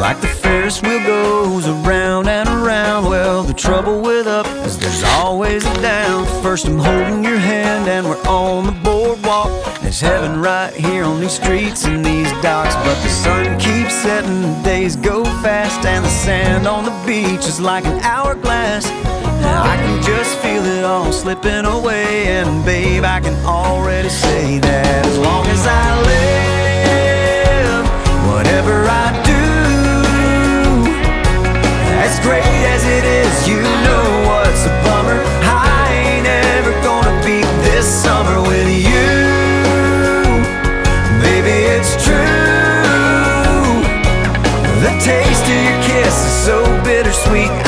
Like the Ferris wheel goes around and around. Well, the trouble with up is there's always a down. First I'm holding your hand and we're on the boardwalk. There's heaven right here on these streets and these docks. But the sun keeps setting, the days go fast And the sand on the beach is like an hourglass. Now I can just feel it all slipping away And babe, I can already say that as great as it is, you know what's a bummer. I ain't ever gonna beat this summer with you. Baby, it's true. The taste of your kiss is so bittersweet.